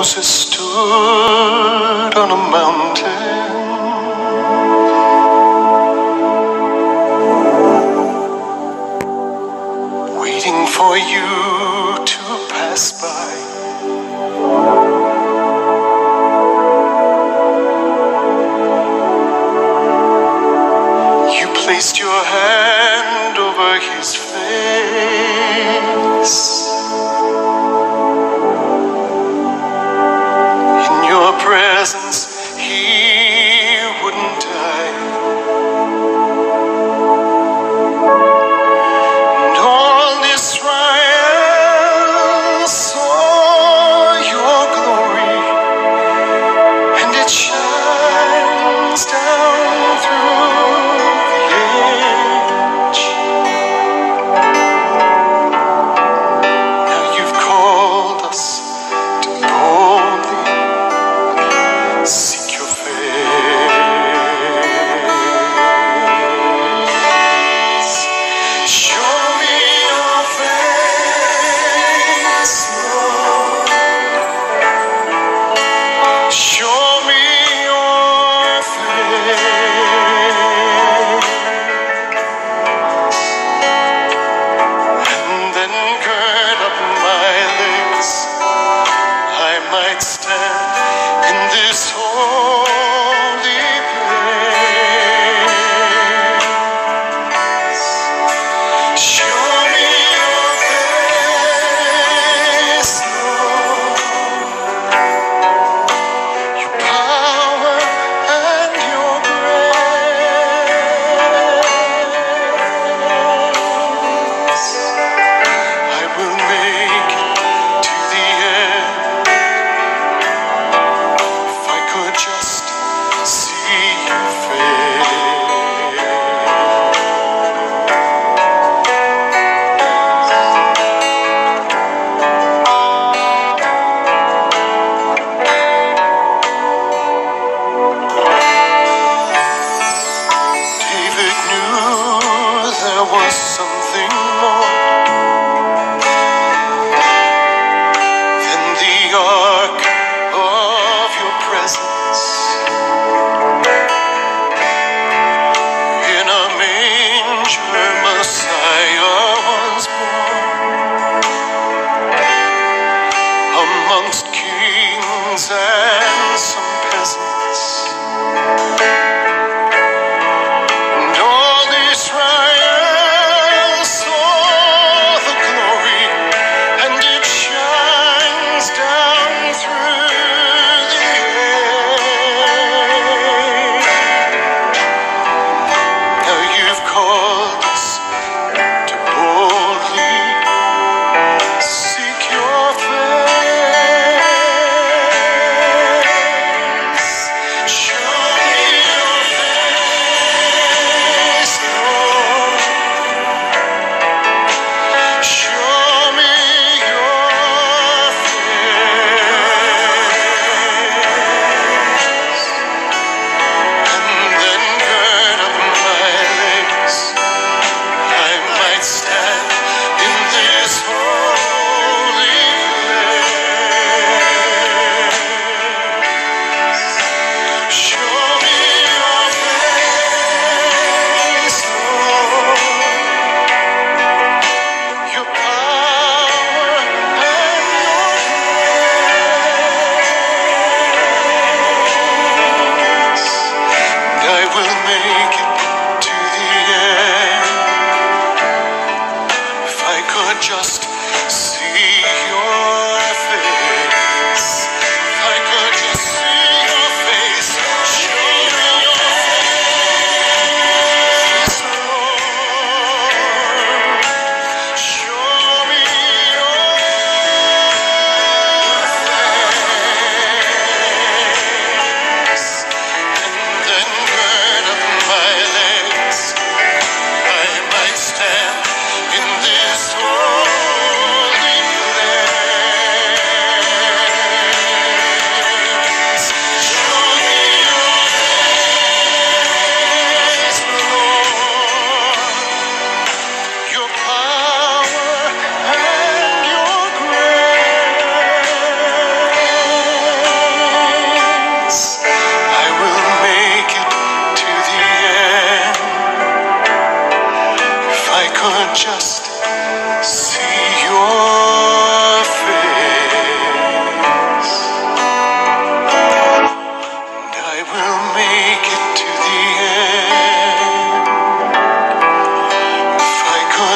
Moses stood on a mountain waiting for you to pass by. You placed your hand over his face. presence extend. will make it.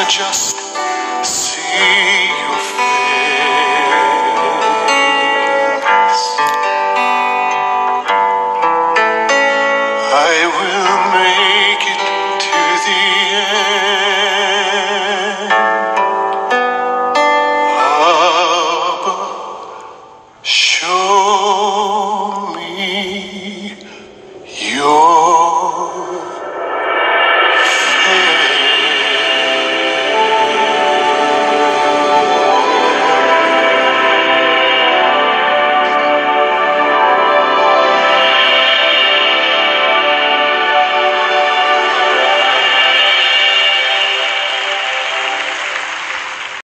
just see.